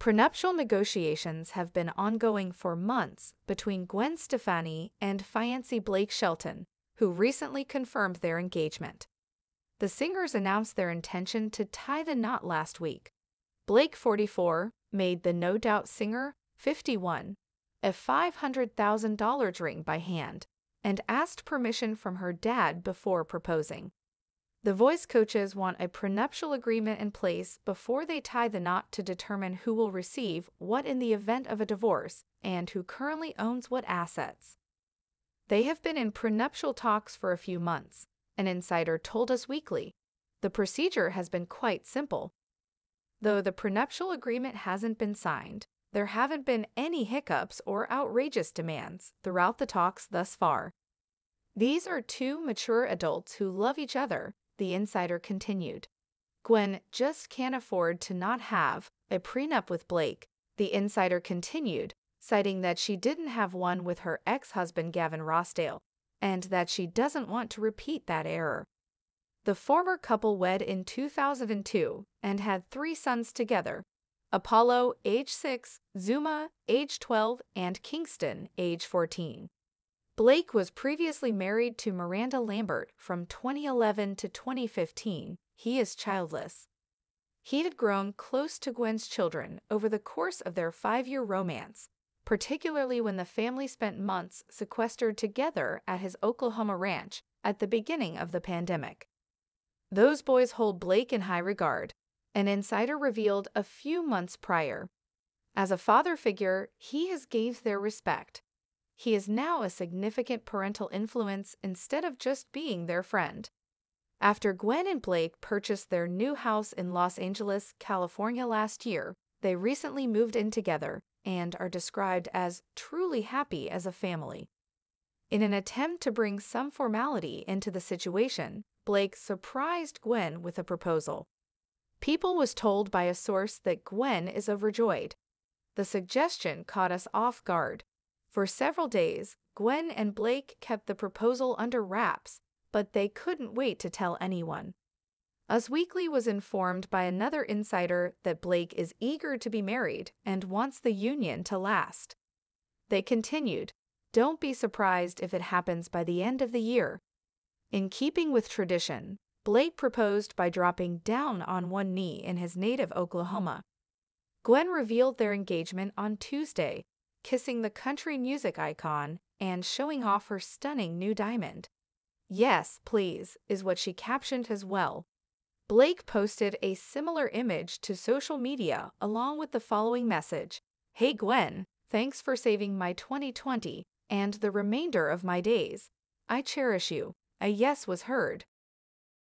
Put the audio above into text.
Prenuptial negotiations have been ongoing for months between Gwen Stefani and fiancé Blake Shelton, who recently confirmed their engagement. The singers announced their intention to tie the knot last week. Blake, 44, made the No Doubt singer, 51, a $500,000 ring by hand and asked permission from her dad before proposing. The voice coaches want a prenuptial agreement in place before they tie the knot to determine who will receive what in the event of a divorce and who currently owns what assets. They have been in prenuptial talks for a few months, an insider told Us Weekly. The procedure has been quite simple. Though the prenuptial agreement hasn't been signed, there haven't been any hiccups or outrageous demands throughout the talks thus far. These are two mature adults who love each other, the insider continued. Gwen just can't afford to not have a prenup with Blake, the insider continued, citing that she didn't have one with her ex husband Gavin Rossdale and that she doesn't want to repeat that error. The former couple wed in 2002 and had three sons together Apollo, age 6, Zuma, age 12, and Kingston, age 14. Blake was previously married to Miranda Lambert from 2011 to 2015. He is childless. He had grown close to Gwen's children over the course of their five year romance, particularly when the family spent months sequestered together at his Oklahoma ranch at the beginning of the pandemic. Those boys hold Blake in high regard, an insider revealed a few months prior. As a father figure, he has gained their respect. He is now a significant parental influence instead of just being their friend. After Gwen and Blake purchased their new house in Los Angeles, California last year, they recently moved in together and are described as truly happy as a family. In an attempt to bring some formality into the situation, Blake surprised Gwen with a proposal. People was told by a source that Gwen is overjoyed. The suggestion caught us off guard. For several days, Gwen and Blake kept the proposal under wraps, but they couldn't wait to tell anyone. Us Weekly was informed by another insider that Blake is eager to be married and wants the union to last. They continued, Don't be surprised if it happens by the end of the year. In keeping with tradition, Blake proposed by dropping down on one knee in his native Oklahoma. Gwen revealed their engagement on Tuesday, kissing the country music icon and showing mm. off her stunning new diamond. Yes, please, is what she captioned as well. Blake posted a similar image to social media along with the following message Hey Gwen, thanks for saving my 2020 and the remainder of my days. I cherish you. A yes was heard.